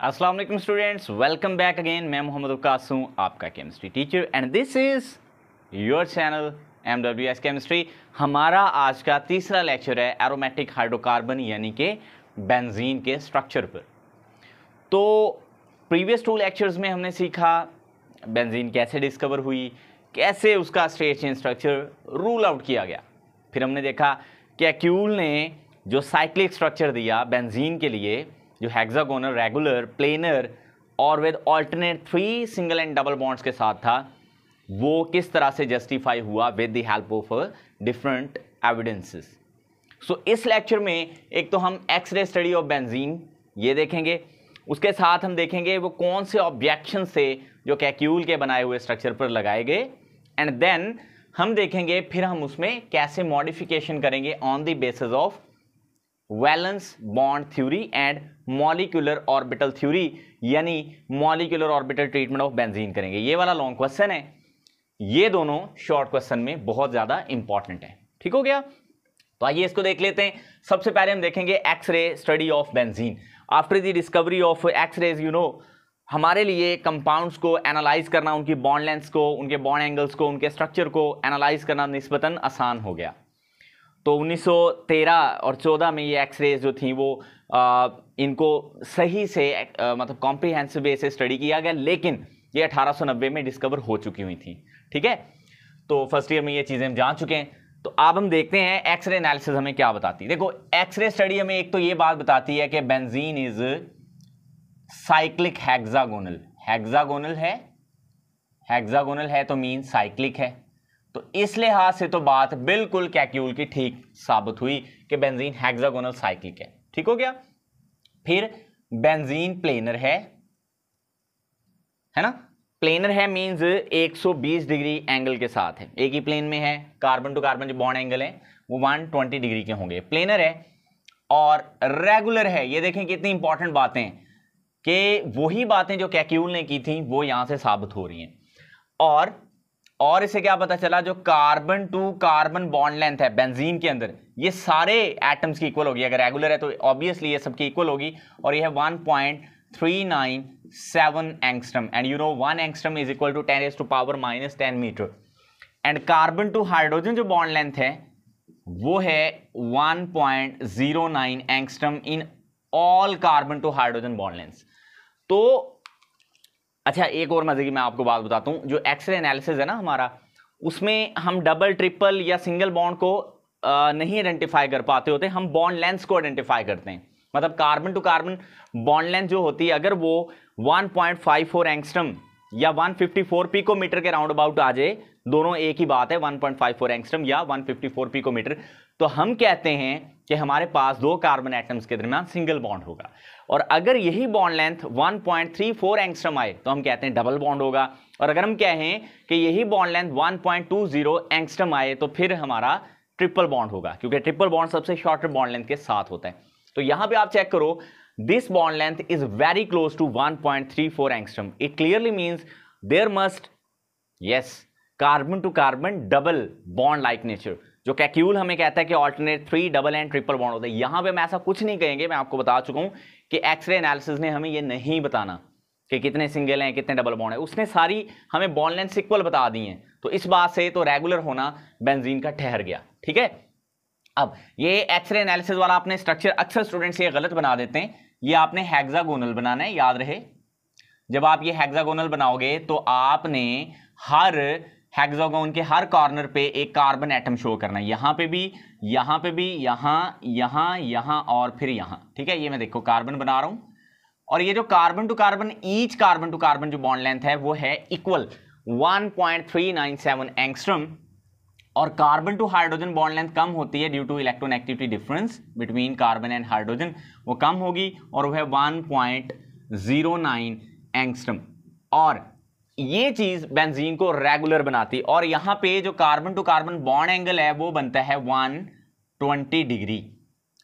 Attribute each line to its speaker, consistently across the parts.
Speaker 1: अस्सलाम वालेकुम students welcome back again मैं मोहम्मद उकास हूँ आपका chemistry teacher and this is your channel M W S chemistry हमारा आज का तीसरा लेक्चर है एरोमेटिक हाइड्रोकार्बन यानी कि बेंजीन के स्ट्रक्चर पर। तो प्रीवियस टू लेक्चर्स में हमने सीखा बेंजीन कैसे डिस्कवर हुई, कैसे उसका straight chain structure rule out किया गया। फिर हमने देखा कि एक्यूल ने जो साइक्लिक स्ट्रक्चर दिया बेंजीन के लिए जो हेक्सागोनल रेगुलर प्लेनर और with alternate three single and double bonds के साथ था, वो किस तरह से जस्टिफाई हुआ with the help of different evidences so इस लेक्चर में एक तो हम एक्सरे स्टडी ऑफ़ बेंजीन ये देखेंगे। उसके साथ हम देखेंगे वो कौन से ऑब्जेक्शन से जो कैक्यूल के बनाए हुए स्ट्रक्चर पर लगाए गए। एंड देन हम देखेंगे फिर हम उसमें कैसे मॉडिफिकेशन करेंगे on the basis of valence bond theory and molecular orbital theory, यानी molecular orbital treatment of benzene करेंगे। ये वाला लॉन्ग क्वेश्चन है। ये दोनों शॉर्ट क्वेश्चन में बहुत ज़्यादा इंपॉर्टेंट है। ठीक हो गया? तो आइए इसको देख लेते हैं। सबसे पहले हम देखेंगे X-ray study of benzene after the discovery of X-rays you know हमारे लिए कंपाउंड्स को एनालाइज करना, उनकी बॉन्ड लेंथ को, उनके बॉन्ड एंगल्स को, उनके स्ट्रक्चर को एनालाइज करना निस्बतन आसान हो गया। तो 1913 और 14 में ये एक्सरेज जो थी वो आ, इनको सही से आ, मतलब कॉम्प्रीहेंसिव वे से स्टडी किया गया लेकिन ये 1890 में डिस्कवर हो चुकी हुई थी ठीक है? तो फ़र्स्ट ईयर में ये चीज़ें हम जान चुके हैं। तो अब हम देखते हैं एक्सरे एनालिसिस हमें क्या बताती है। देखो एक्सरे स्टडी हमें एक तो ये बात बताती है कि benzene is cyclic hexagonal hexagonal है? हेक्सागोनल है तो मीन साइक्लिक है। तो इस लिहाज से तो बात बिल्कुल कैक्यूल की ठीक साबित हुई कि बेंजीन हेक्सागोनल साइक्लिक है। ठीक हो गया? फिर बेंजीन प्लेनर है है ना? प्लेनर है मींस 120 डिग्री एंगल के साथ है। एक ही प्लेन में है कार्बन टू कार्बन जो बॉन्ड एंगल है, वो 120 डिग्री के होंगे। प्लेनर है और रेगुलर है। ये देखें कितनी इंपॉर्टेंट बातें कि वही बातें जो कैक्यूल ने की थी, वो यहाँ से साबित हो रही हैं। और और इसे क्या पता चला, जो carbon to carbon bond length है बेंजीन के अंदर, ये सारे एटम्स की इक्वल होगी। अगर रेगुलर है तो ऑब्वियसली ये सबकी इक्वल होगी। और ये है 1.397 angstrom and you know one angstrom is equal to ten to power minus ten metre and carbon to hydrogen जो बॉन्ड लेंथ है, वो है 1.09 angstrom in all carbon to hydrogen bond length तो अच्छा एक और मज़े की मैं आपको बात बताता हूँ। जो एक्सरे एनालिसिस है ना हमारा, उसमें हम डबल ट्रिपल या सिंगल बॉन्ड को नहीं आइडेंटिफाई कर पाते होते, हम बॉन्ड लेंथ को आइडेंटिफाई करते हैं। मतलब carbon to carbon bond length जो होती है, अगर वो 1.54 एंगस्ट्रम या 154 पिकोमीटर के राउंड अबाउट आ जाए, दोनों एक ही बात है 1.54 एंगस्ट्रम या 154 पिकोमीटर तो हम कहते हैं कि हमारे पास दो कार्बन एटम्स के दरमियान सिंगल बॉन्ड होगा। और अगर यही बॉन्ड लेंथ 1.34 एंगस्ट्रम आए तो हम कहते हैं डबल बॉन्ड होगा। और अगर हम कहें कि यही बॉन्ड लेंथ 1.20 एंगस्ट्रम आए तो फिर हमारा ट्रिपल बॉन्ड होगा, क्योंकि ट्रिपल बॉन्ड सबसे शॉर्टर बॉन्ड लेंथ के साथ होता है। तो यहाँ पे आप चेक करो this bond length is very close to 1.34 angstrom it clearly means there must yes carbon to carbon double bond like nature जो कैक्यूल हमें कहता है कि alternate three double and triple bond होता है। यहाँ पे मैं ऐसा कुछ नहीं कहेंगे, मैं आपको बता चुका हूँ कि एक्सरे एनालिसिस ने हमें ये नहीं बताना कि कितने सिंगल हैं, कितने डबल बॉन्ड है। उसने सारी हमें बॉन्ड लेंथ इक्वल बता दी हैं। तो इस बात से तो रेगुलर होना बेंजीन का ठहर गया, ठीक है? अब ये एक्सरे एनालिसिस वाला आपने स्ट्रक्चर अक्सर स्टूडेंट्स ये गलत बना देते हैं। ये आपने हेक्सागोनल बनाना है, याद रहे? जब आप ये हेक्सागोनल बनाओगे तो आपने हर हेक्सागोन के हर कॉर्नर पे एक कार्बन एटम शो करना है। यहाँ पे भी, यहाँ पे भी, यहाँ यहाँ यहाँ और फिर यहाँ। ठीक है, ये मैं देखो कार्बन बना रहा हूँ। और ये जो carbon to carbon each carbon to carbon जो बॉन्ड लेंथ है, वो है इक्वल 1.397 एंगस्ट्रम और carbon to hydrogen bond length कम होती है due to electron electronegativity difference between carbon and hydrogen वो कम होगी और वह है 1.09 एंगस्ट्रम और ये चीज़ बेंजीन को रेगुलर बनाती और यहाँ पे जो carbon to carbon bond angle है वो बनता है 120 डिग्री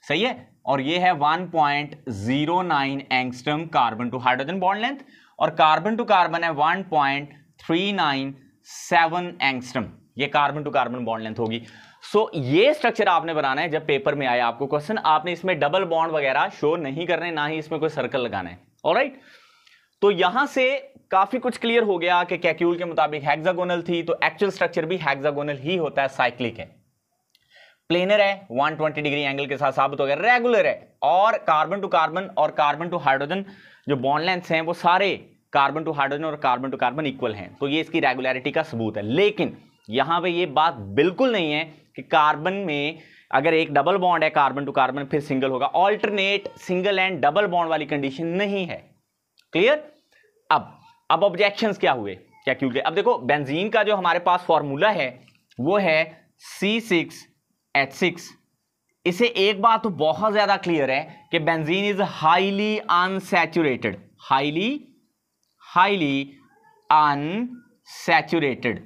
Speaker 1: सही है? और ये है 1.09 angstrom carbon to hydrogen bond length और कार्बन टू कार्बन है 1.397 एंगस्ट्रम ये carbon to carbon bond length होगी। सो so, ये स्ट्रक्चर आपने बनाना है जब पेपर में आया आपको क्वेश्चन आपने इसमें डबल बॉन्ड वगैरह शो नहीं करने ना ही इसमें कोई सर्कल लगाना है। Alright right? तो यहाँ से काफ़ी कुछ क्लियर हो गया कि कैक्यूल के मुताबिक हेक्सागोनल थी तो एक्चुअल स्ट्रक्चर भी हेक्सागोनल ही होता है साइक्लिक है। प्लेनर है 120 डिग्री एंगल के साथ साबित हो गया रेगुलर है। और कार्बन टू कार्बन और कार्बन टू हाइड्रोजन जो बॉन्ड लेंथ हैं, वो सारे कार्बन टू हाइड्रोजन और कार्बन टू कार्बन इक्वल हैं। तो ये इसकी रेगुलरिटी का सबूत है। लेकिन यहाँ पे ये बात बिल्कुल नहीं है कि कार्बन में अगर एक डबल बॉन्ड है कार्बन टू कार्बन फिर सिंगल होगा। Alternate single and double bond वाली कंडीशन नहीं है। क्लियर अब ऑब्जेक्शन क्या हुए? क्या क्यों अब देखो बेंजीन का जो हमारे पास फॉर्मूला है, वो है सी सिक्स एच सिक्स इसे एक बात तो बहुत ज़्यादा क्लियर है कि benzene is highly unsaturated highly highly unsaturated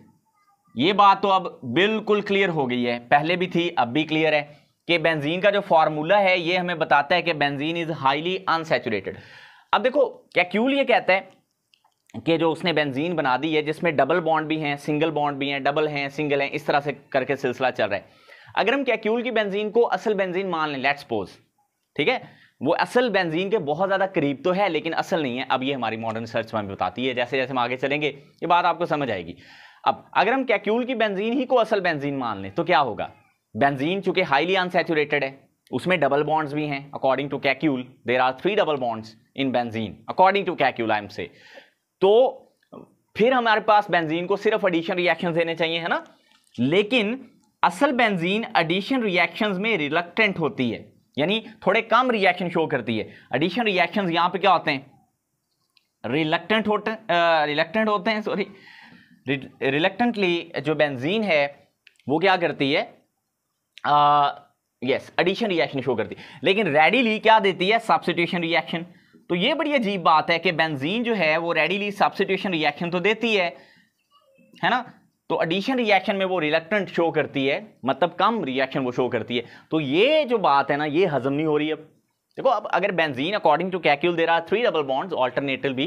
Speaker 1: ये बात तो अब बिल्कुल क्लियर हो गई है। पहले भी थी, अब भी क्लियर है कि बेंजीन का जो फॉर्मूला है, ये हमें बताता है कि बेंजीन इज़ हाईली अनसेचुरेटेड अब देखो, क्या कैक्यूल ये कहता है? कि जो उसने बेंजीन बना दी है, जिसमें डबल बॉन्ड भी हैं सिंगल बॉन्ड भी हैं डबल हैं सिंगल हैं, इस तरह से करके सिलसिला चल रहा है। अगर हम कैक्यूल की बेंजीन को असल बेंजीन मान लें लेट्स पोज ठीक है? वो असल बेंजीन के बहुत ज़्यादा करीब तो है, लेकिन असल नहीं है। अब ये हमारी मॉडर्न सर्च में बताती है, जैसे जैसे हम आगे चलेंगे, ये बात आपको समझ आएगी। अब अगर हम कैक्यूल की बेंजीन ही को असल बेंजीन मान लें तो क्या होगा? बेंजीन चूँकि हाईली अनसेचुरेटेड है, उसमें डबल बॉन्ड्स भी हैं according to Kekule there are three double bonds in benzene according to Kekule I am से तो फिर हमारे पास बेंजीन को सिर्फ़ एडिशन रिएक्शन देने चाहिए, है ना? लेकिन असल बेंजीन एडिशन रिएक्शंस में रिलक्टेंट होती है, यानी थोड़े कम रिएक्शन शो करती है। एडिशन रिएक्शंस यहाँ पे क्या होते हैं? रिलक्टेंट होते रिलक्टेंट होते हैं सॉरी रिलक्टेंटली जो बेंजीन है, वो क्या करती है? यस एडिशन रिएक्शन शो करती है। लेकिन रेडीली क्या देती है? सब्सिट्यूशन रिएक्शन तो ये बड़ी अजीब बात है कि बेंजीन जो है, वो रेडीली सब्सिट्यूशन रिएक्शन तो देती है है ना? तो एडिशन रिएक्शन में वो रिलेक्टेंट शो करती है मतलब कम रिएक्शन वो शो करती है। तो ये जो बात है ना, ये हजम नहीं हो रही अब। देखो, अब अगर बेंजीन अकॉर्डिंग टू कैक्यूल दे रहा है थ्री डबल बॉन्ड्स ऑल्टरनेटिव भी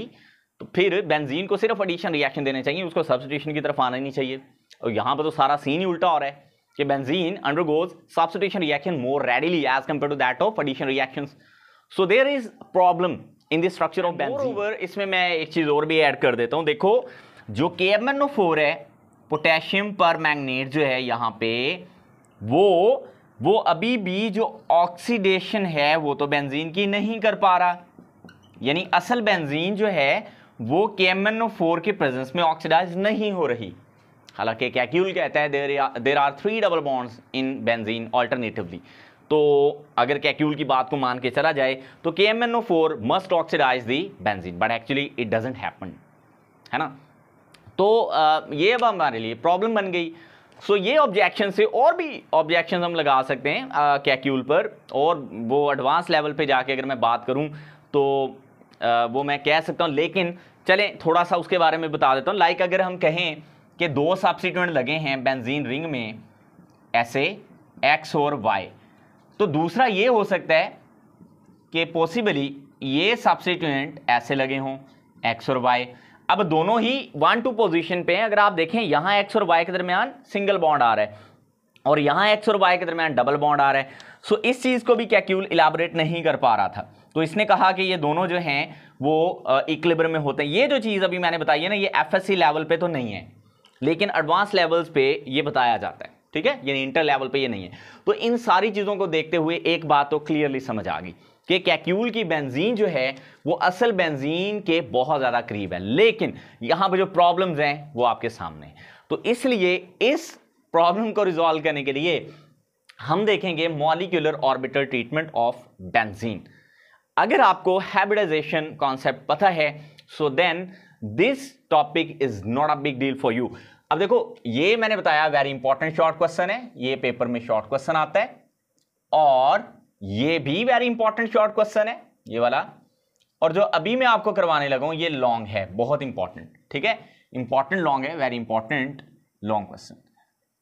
Speaker 1: तो फिर बेंजीन को सिर्फ़ एडिशन रिएक्शन देने चाहिए, उसको सब्सिट्यूशन की तरफ़ आना नहीं चाहिए। और यहाँ पर तो सारा सीन ही उल्टा हो रहा है कि benzene undergoes substitution reaction more readily as compare to that of addition reaction so there is problem in the structure of benzene इसमें मैं एक चीज़ और भी ऐड कर देता हूँ। देखो, जो के है पोटेशियम पर मैग्नेट जो है यहाँ पे, वो वो अभी भी जो ऑक्सीडेशन है, वो तो बेंजीन की नहीं कर पा रहा। यानी असल बेंजीन जो है, वो के के प्रेजेंस में ऑक्सीडाइज नहीं हो रही। हालाँकि कैक्यूल कहता है there are three double bonds in benzene alternatively तो अगर कैक्यूल की बात को मान के चला जाए तो K M N O four must oxidise the benzene but actually it doesn't happen है ना? तो ये अब हमारे लिए प्रॉब्लम बन गई। सो so, ये ऑब्जेक्शन से और भी ऑब्जेक्शन हम लगा सकते हैं कैक्यूल पर। और वो एडवांस लेवल पे जाके अगर मैं बात करूँ तो आ, वो मैं कह सकता हूँ। लेकिन चलें थोड़ा सा उसके बारे में बता देता हूँ। लाइक अगर हम कहें कि दो सब्सिट्यूएंट लगे हैं बेंजीन रिंग में ऐसे एक्स और वाई तो दूसरा ये हो सकता है कि पॉसिबली ये सब्सिट्यूएंट ऐसे लगे हों एक्स और वाई अब दोनों ही वन टू पोजीशन पे हैं। अगर आप देखें, यहाँ एक्स और वाई के दरमियान सिंगल बॉन्ड आ रहा है और यहाँ एक्स और वाई के दरमियान डबल बॉन्ड आ रहा है। सो इस चीज़ को भी कैक्यूल इलाबोरेट नहीं कर पा रहा था। तो इसने कहा कि ये दोनों जो हैं, वो इक्लिबर में होते हैं। ये जो चीज़ अभी मैंने बताई है ना, ये एफएससी लेवल पे तो नहीं है, लेकिन एडवांस लेवल्स पे ये बताया जाता है। ठीक है? यानी इंटर लेवल पे ये नहीं है। तो इन सारी चीज़ों को देखते हुए एक बात तो क्लियरली समझ आ गई कि कैक्यूल की बेंजीन जो है, वो असल बेंजीन के बहुत ज़्यादा करीब है। लेकिन यहाँ पर जो प्रॉब्लम्स हैं, वो आपके सामने तो इसलिए इस प्रॉब्लम को रिजॉल्व करने के लिए हम देखेंगे molecular orbital treatment of benzene अगर आपको हैबिटाइजेशन कॉन्सेप्ट पता है so then this topic is not a big deal for you अब देखो, ये मैंने बताया वेरी इंपॉर्टेंट शॉर्ट क्वेश्चन है, ये पेपर में शॉर्ट क्वेश्चन आता है, और ये भी वेरी इंपॉर्टेंट शॉर्ट क्वेश्चन है, ये वाला। और जो अभी मैं आपको करवाने लगा हूँ, ये लॉन्ग है, बहुत इंपॉर्टेंट ठीक है? इंपॉर्टेंट लॉन्ग है वेरी इंपॉर्टेंट लॉन्ग क्वेश्चन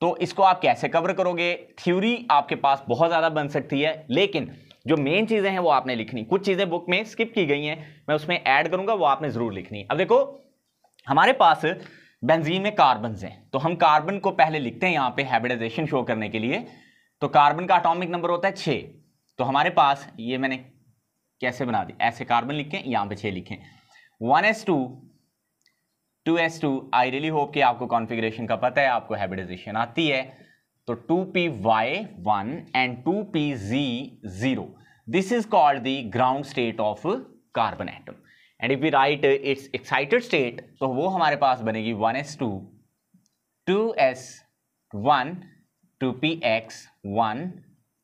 Speaker 1: तो इसको आप कैसे कवर करोगे? थ्योरी आपके पास बहुत ज़्यादा बन सकती है, लेकिन जो मेन चीज़ें हैं वो आपने लिखनी। कुछ चीज़ें बुक में स्किप की गई हैं, मैं उसमें ऐड करूँगा, वो आपने ज़रूर लिखनी। अब देखो, हमारे पास बेंजीन में कार्बन हैं। तो हम कार्बन को पहले लिखते हैं यहाँ पे हाइब्रिडाइजेशन शो करने के लिए। तो कार्बन का अटोमिक नंबर होता है छः तो हमारे पास ये मैंने कैसे बना दी? ऐसे कार्बन लिखें, यहाँ पे छः लिखें। One S two two S two I really hope कि आपको कॉन्फ़िगरेशन का पता है, आपको हैबिटाइजेशन आती है। तो two P Y one and two P Z zero this is called the ground state of carbon atom and if we write its excited state तो वो हमारे पास बनेगी one S two two S one two P X one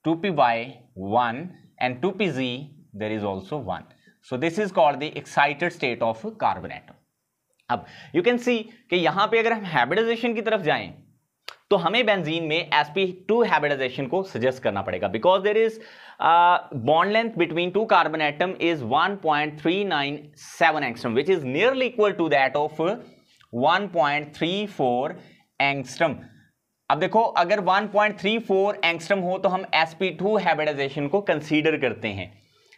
Speaker 1: two P Y one and two P Z there is also one so this is called the excited state of carbon atom अब you can सी कि यहाँ पे अगर हम habituation की तरफ़ जाएँ तो हमें बेंजीन में sp2 हाइब्रिडाइजेशन को सजेस्ट करना पड़ेगा because there is bond length between two carbon atom is 1.397 angstrom which is nearly equal to that of 1.34 angstrom अब देखो, अगर 1.34 एंगस्ट्रम हो तो हम sp2 हाइब्रिडाइजेशन को कंसीडर करते हैं।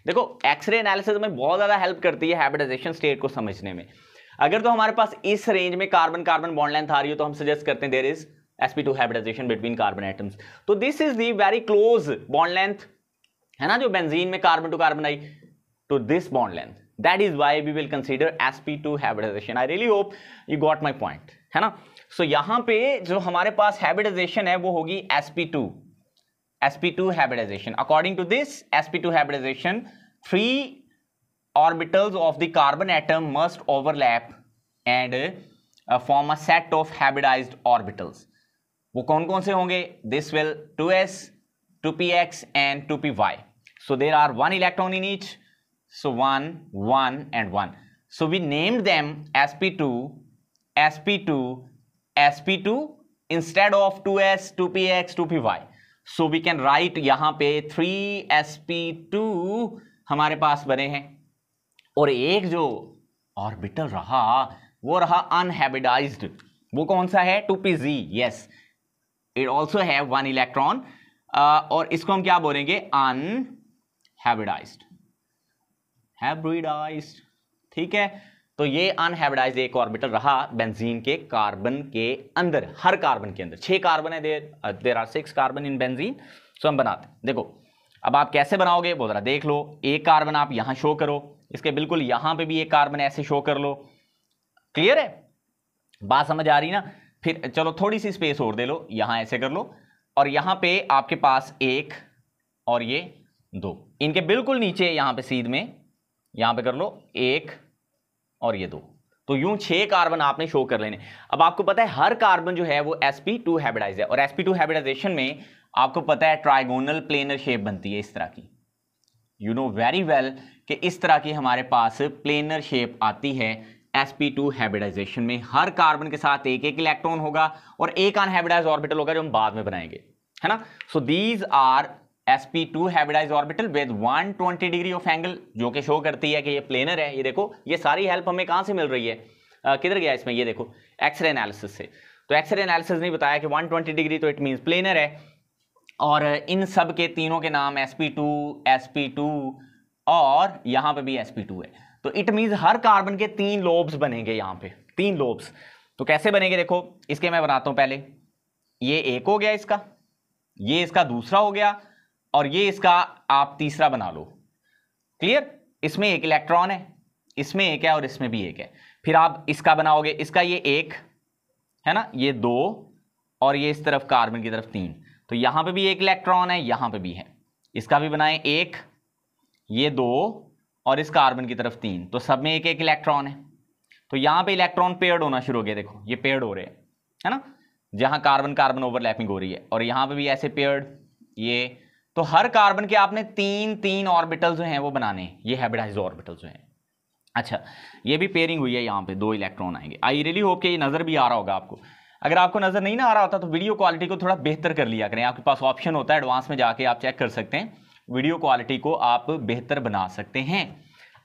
Speaker 1: देखो एक्सरे एनालिसिस में बहुत ज़्यादा हेल्प करती है हाइब्रिडाइजेशन स्टेट को समझने में। अगर तो हमारे पास इस रेंज में कार्बन कार्बन बॉन्ड लेंथ आ रही हो तो हम सजेस्ट करते हैं there is sp2 hybridization between carbon atoms तो this is the very close bond length है ना जो बेंजीन में carbon to carbon I to this bond length that is why we will consider sp2 hybridization i really hope you got my point है ना so यहाँ पे जो हमारे पास hybridization है वो होगी sp2 sp2 hybridization according to this sp2 hybridization three orbitals of the carbon atom must overlap and uh, form a set of hybridized orbitals वो कौन कौन से होंगे? This will two S two P X and two P Y so there are one electron in each so 1 1 and 1 so, we named them sp2 sp2 sp2 instead of 2s 2px 2py so, we can write यहाँ पे 3sp2 हमारे पास बने हैं. और एक जो orbital रहा, वो रहा अनहैबिडाइज्ड वो कौन सा है? 2pz yes it also have one electron और इसको हम क्या बोलेंगे? अनहैबिडाइज्ड हैब्रिडाइज्ड ठीक है? तो ये अनहैबिडाइज एक ऑर्बिटल रहा बेंजीन के कार्बन के अंदर, हर कार्बन के अंदर। छह कार्बन है there there are six carbon in benzene so हम बनाते देखो, अब आप कैसे बनाओगे? बोल रहा देख लो। एक कार्बन आप यहाँ शो करो। इसके बिल्कुल यहाँ पे भी एक कार्बन ऐसे शो कर लो। क्लियर है? बात समझ आ रही ना? फिर चलो थोड़ी सी स्पेस और दे लो, यहाँ ऐसे कर लो, और यहाँ पे आपके पास एक और ये दो। इनके बिल्कुल नीचे यहाँ पे सीध में, यहाँ पे कर लो, एक और ये दो। तो यूँ छह कार्बन आपने शो कर लेने। अब आपको पता है, हर कार्बन जो है वो sp2 हैबिडाइज है, और sp2 हैबिडाइजेशन में आपको पता है ट्राइगोनल प्लेनर शेप बनती है इस तरह की। यू नो वेरी वेल कि इस तरह की हमारे पास प्लेनर शेप आती है sp2 हाइब्रिडाइजेशन में हर कार्बन के साथ एक एक इलेक्ट्रॉन होगा और एक अनहाइब्रिडाइज ऑर्बिटल होगा जो हम बाद में बनाएँगे है ना? So these are sp2 hybridise orbital with 120 degree of angle जो कि शो करती है कि ये प्लेनर है। ये देखो ये सारी हेल्प हमें कहाँ से मिल रही है? uh, किधर गया इसमें? ये देखो एक्सरे एनालिसिस से। तो एक्सरे एनालिसिस ने बताया कि 120 डिग्री तो इट मींस प्लेनर है। और इन सब के तीनों के नाम sp2 sp2 और यहाँ पे भी sp2 है। तो इट मीन हर कार्बन के तीन लोब्स बनेंगे यहाँ पे, तीन लोब्स तो कैसे बनेंगे देखो, इसके मैं बनाता हूँ पहले। ये एक हो गया इसका, ये इसका दूसरा हो गया, और ये इसका आप तीसरा बना लो। क्लियर इसमें एक इलेक्ट्रॉन है, इसमें एक है और इसमें भी एक है। फिर आप इसका बनाओगे, इसका ये एक, है ना? ये दो, और ये इस तरफ़ कार्बन की तरफ़ तीन। तो यहाँ पे भी एक इलेक्ट्रॉन है, यहाँ पे भी है। इसका भी बनाए एक, ये दो और इस कार्बन की तरफ़ तीन। तो सब में एक एक इलेक्ट्रॉन है। तो यहाँ पे इलेक्ट्रॉन पेयर्ड होना शुरू हो गया देखो, ये पेयर्ड हो रहे हैं, है ना? जहाँ कार्बन कार्बन ओवरलैपिंग हो रही है, और यहाँ पे भी ऐसे पेयर्ड, ये। तो हर कार्बन के आपने तीन तीन ऑर्बिटल जो हैं वो बनाने ये हैबिटाइज ऑर्बिटल जो हैं। अच्छा ये भी पेयरिंग हुई है यहाँ पे, दो इलेक्ट्रॉन आएँगे। आई रियली होप के ये नज़र भी आ रहा होगा आपको। अगर आपको नज़र नहीं ना आ रहा होता तो वीडियो क्वालिटी को थोड़ा बेहतर कर लिया करें। आपके पास ऑप्शन होता है एडवांस में जाके आप चेक कर सकते हैं। वीडियो क्वालिटी को आप बेहतर बना सकते हैं।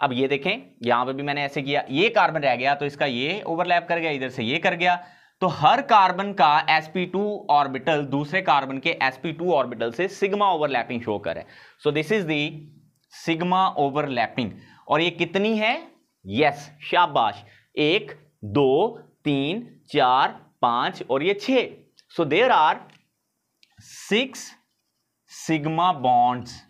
Speaker 1: अब ये देखें यहाँ पर भी मैंने ऐसे किया ये कार्बन रह गया तो इसका ये ओवरलैप कर गया इधर से ये कर गया। तो हर कार्बन का sp2 ऑर्बिटल दूसरे कार्बन के sp2 ऑर्बिटल से सिग्मा ओवरलैपिंग शो कर। So this is the sigma overlapping और ये कितनी है? यस yes, शाबाश। एक दो तीन चार पाँच और ये छ। So there are six sigma bonds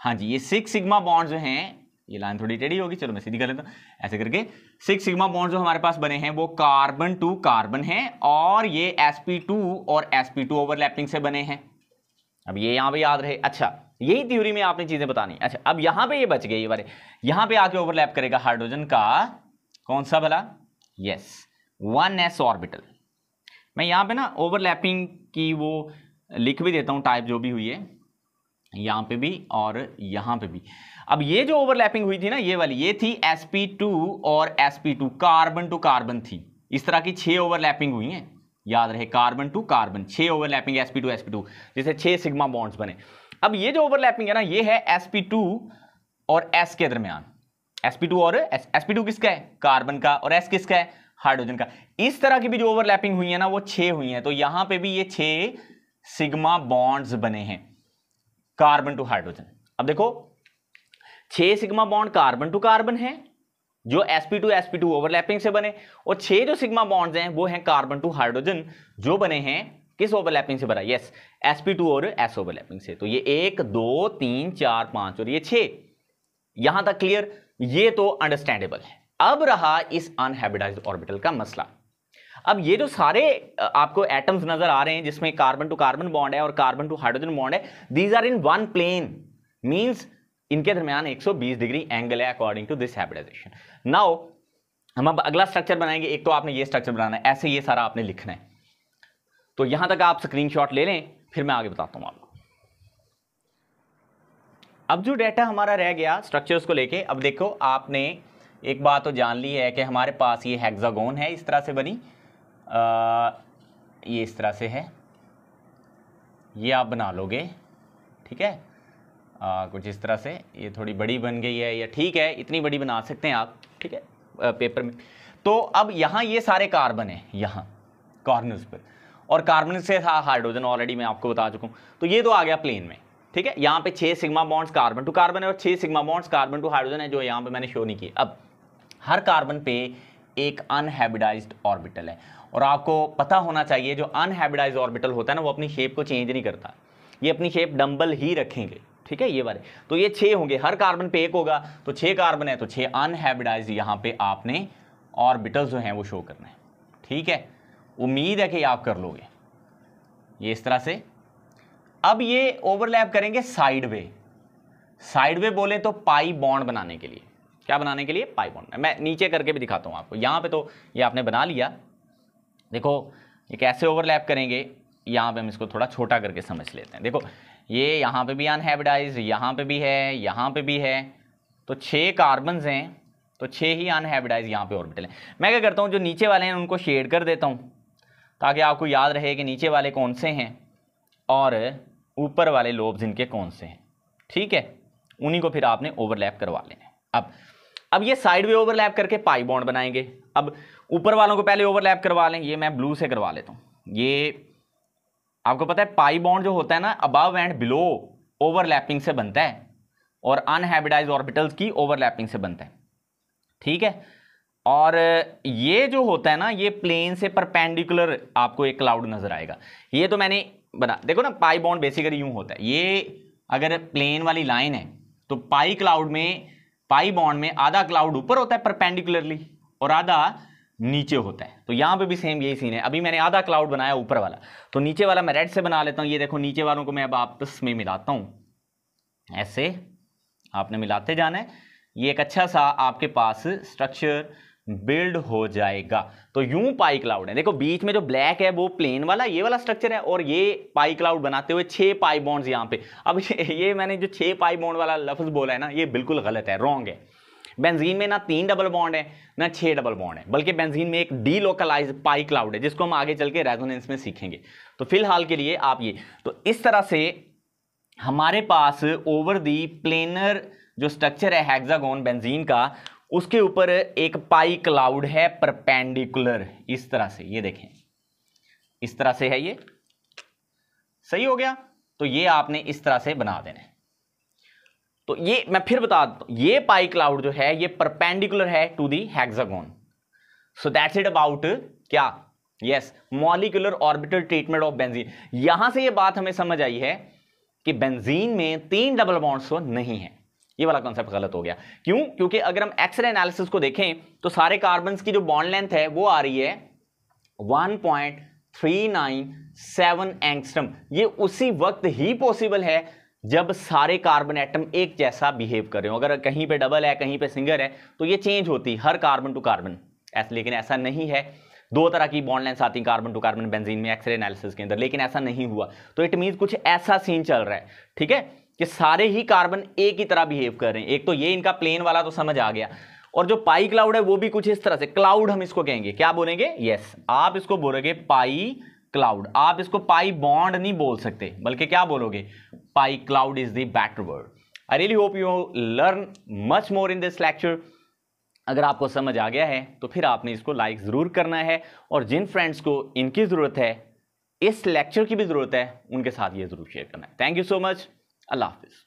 Speaker 1: हाँ जी, ये सिक्स सिग्मा बॉन्ड जो हैं, ये लाइन थोड़ी टेढ़ी होगी, चलो मैं सीधी कर लेता हूँ। ऐसे करके सिक्स सिग्मा बॉन्ड जो हमारे पास बने हैं, वो कार्बन टू कार्बन है और ये sp2 और sp2 ओवरलैपिंग से बने हैं। अब ये यहाँ पे याद रहे। अच्छा यही थ्योरी में आपने चीज़ें बतानी अच्छा अब यहाँ पे ये बच गए ये बारे यहाँ पे आके ओवरलैप करेगा हाइड्रोजन का। कौन सा भला? यस वन एस ऑर्बिटल मैं यहाँ पे ना ओवरलैपिंग की वो लिख भी देता हूँ टाइप जो भी हुई है। यहाँ पे भी और यहाँ पे भी। अब ये जो ओवरलैपिंग हुई थी ना, ये वाली, ये थी sp2 और sp2 कार्बन टू कार्बन थी। इस तरह की छह ओवरलैपिंग हुई हैं। याद रहे कार्बन टू कार्बन छह ओवरलैपिंग sp2 sp2 जैसे छह सिग्मा बॉन्ड्स बने। अब ये जो ओवरलैपिंग है ना, ये है sp2 और s के दरमियान। Sp2 और s sp2 किसका है? कार्बन का। और s किसका है? हाइड्रोजन का। इस तरह की भी जो ओवरलैपिंग हुई है ना, वो छह हुई हैं। तो यहाँ पे भी ये छह सिग्मा बॉन्ड्स बने हैं। कार्बन टू हाइड्रोजन अब देखो, छह sigma bond carbon to carbon है, जो sp2 sp2 ओवरलैपिंग से बने, और छह जो सिग्मा बॉन्ड्स हैं, वो हैं कार्बन टू हाइड्रोजन जो बने हैं, किस ओवरलैपिंग से बना? यस sp2 और s ओवरलैपिंग से। तो ये एक, दो, तीन, चार, पाँच, और ये छह। यहाँ तक क्लियर ये तो अंडरस्टैंडेबल है। अब रहा इस अनहैबिटाइज ऑर्बिटल का मसला। अब ये जो सारे आपको एटम्स नज़र आ रहे हैं, जिसमें कार्बन टू कार्बन बॉन्ड है और कार्बन टू हाइड्रोजन बॉन्ड है these are in one plane means इनके दरमियान 120 डिग्री एंगल है according to this hybridisation now हम अब अगला स्ट्रक्चर बनाएँगे। एक तो आपने ये स्ट्रक्चर बनाना है। ऐसे ये सारा आपने लिखना है। तो यहाँ तक आप स्क्रीनशॉट ले लें, फिर मैं आगे बताता हूँ आपको। अब जो डाटा हमारा रह गया स्ट्रक्चर्स को लेके, अब देखो आपने एक बात तो जान ली है कि हमारे पास ये हेक्सागोन है, इस तरह से बनी। ये इस तरह से है। ये आप बना लोगे ठीक है? आ, कुछ इस तरह से। ये थोड़ी बड़ी बन गई है या ठीक है इतनी बड़ी बना सकते हैं आप ठीक है? आ, पेपर में। तो अब यहाँ ये सारे कार्बन है यहाँ कॉर्नर्स पर। और कार्बन से था हाइड्रोजन ऑलरेडी मैं आपको बता चुका हूँ। तो ये तो आ गया प्लेन में ठीक है? यहाँ पे छः sigma bonds carbon to carbon है और छः sigma bonds carbon to hydrogen है जो यहाँ पे मैंने शो नहीं किए। अब हर कार्बन पे एक अनहैबिडाइज्ड ऑर्बिटल है। और आपको पता होना चाहिए, जो अनहैबिडाइज ऑर्बिटल होता है ना, वो अपनी शेप को चेंज नहीं करता। ये अपनी शेप डम्बल ही रखेंगे, ठीक है, ये बारे तो ये छः होंगे, हर कार्बन पे एक होगा तो छः कार्बन है तो छः अनहैबिडाइज यहाँ पे आपने ऑर्बिटल जो हैं वो शो करना है, ठीक है? उम्मीद है कि आप कर लोगे। ये इस तरह से। अब ये ओवरलैप करेंगे साइड वे साइड वे बोले तो पाई बॉन्ड बनाने के लिए। क्या बनाने के लिए? पाई बॉन्ड मैं नीचे करके भी दिखाता हूँ आपको। यहाँ पे तो ये आपने बना लिया। देखो, ये कैसे ओवरलैप करेंगे? यहाँ पे हम इसको थोड़ा छोटा करके समझ लेते हैं। देखो, ये यहाँ पे भी अनहैबिडाइज यहाँ पे भी है, यहाँ पे भी है। तो छः कार्बन हैं तो छः ही अनहैबिडाइज यहाँ पे ऑर्बिटल हैं। मैं क्या करता हूँ, जो नीचे वाले हैं, उनको शेड कर देता हूँ, ताकि आपको याद रहे कि नीचे वाले कौन से हैं और ऊपर वाले लोब्स इनके कौन से हैं। ठीक है? उन्हीं को फिर आपने ओवरलैप करवा लेना अब अब ये साइड वे ओवरलैप करके पाई बॉन्ड बनाएँगे। अब ऊपर वालों को पहले ओवरलैप करवा लें, ये मैं ब्लू से करवा लेता हूँ। ये, आपको पता है पाई बॉन्ड जो होता है ना अबव एंड बिलो ओवरलैपिंग से बनता है और अनहैबिटाइज ऑर्बिटल्स की ओवरलैपिंग से बनता है। ठीक है? और ये जो होता है ना, ये प्लेन से परपेंडिकुलर आपको एक क्लाउड नज़र आएगा। ये तो मैंने बना, देखो ना पाई बॉन्ड बेसिकली यूँ होता है। ये अगर प्लेन वाली लाइन है तो पाई क्लाउड में पाई बॉन्ड में आधा क्लाउड ऊपर होता है परपेंडिकुलरली और आधा नीचे होता है। तो यहाँ पे भी सेम यही सीन है। अभी मैंने आधा क्लाउड बनाया ऊपर वाला। तो नीचे वाला मैं रेड से बना लेता हूँ। ये देखो, नीचे वालों को मैं अब आपस में मिलाता हूँ। ऐसे आपने मिलाते जाना है। ये एक अच्छा सा आपके पास स्ट्रक्चर बिल्ड हो जाएगा। तो यूँ पाई क्लाउड है। देखो, बीच में जो ब्लैक है, वो प्लेन वाला, ये वाला स्ट्रक्चर है और ये पाई क्लाउड बनाते हुए छह पाई बॉन्ड्स यहाँ पे। अब ये मैंने जो छह पाई बॉन्ड वाला लफ्ज बोला है ना, ये बिल्कुल गलत है रॉन्ग है। बेंजीन में ना तीन डबल बॉन्ड है, ना छह डबल बॉन्ड है, बल्कि बेंजीन में एक डी लोकलाइज पाई क्लाउड है, जिसको हम आगे चल के रेजोनेंस में सीखेंगे। तो फ़िलहाल के लिए आप ये तो इस तरह से हमारे पास ओवर दी प्लेनर जो स्ट्रक्चर है हेक्सागोन बेंजीन का उसके ऊपर एक पाई क्लाउड है, परपेंडिकुलर। इस तरह से, ये देखें। इस तरह से है ये। सही हो गया? तो ये आपने इस तरह से बना देना। तो ये, मैं फिर बता ये पाई क्लाउड जो है, ये परपेंडिकुलर है to the hexagon so that's it about क्या? Yes molecular orbital treatment of benzene यहाँ से ये बात हमें समझ आई है कि बेंजीन में तीन डबल बॉन्ड्स तो नहीं है। ये वाला कॉन्सेप्ट गलत हो गया। क्यों? क्योंकि अगर हम एक्सरे एनालिसिस को देखें तो सारे कार्बन की जो बॉन्ड लेंथ है, वो आ रही है 1.397 एंगस्ट्रम ये उसी वक्त ही पॉसिबल है जब सारे कार्बन एटम एक जैसा बिहेव कर रहे हो। अगर कहीं पे डबल है, कहीं पे सिंगल है तो ये चेंज होती, हर कार्बन टू कार्बन ऐसा, लेकिन ऐसा नहीं है। दो तरह की बॉन्ड लेंथ आती कार्बन टू कार्बन बेंजीन में एक्सरे एनालिसिस के अंदर, लेकिन ऐसा नहीं हुआ। तो इट मीन कुछ ऐसा सीन चल रहा है, ठीक है? कि सारे ही कार्बन एक ही तरह बिहेव कर रहे हैं। एक तो ये इनका प्लेन वाला तो समझ आ गया। और जो पाई क्लाउड है, वो भी कुछ इस तरह से। क्लाउड हम इसको कहेंगे। क्या बोलेंगे? यस आप इसको बोलोगे पाई क्लाउड आप इसको पाई बॉन्ड नहीं बोल सकते, बल्कि क्या बोलोगे? Pi cloud is the better word I really hope you learn much more in this lecture अगर आपको समझ आ गया है तो फिर आपने इसको लाइक ज़रूर करना है। और जिन फ्रेंड्स को इनकी ज़रूरत है, इस लेक्चर की भी ज़रूरत है, उनके साथ ये ज़रूर शेयर करना है। Thank you so much Allah Hafiz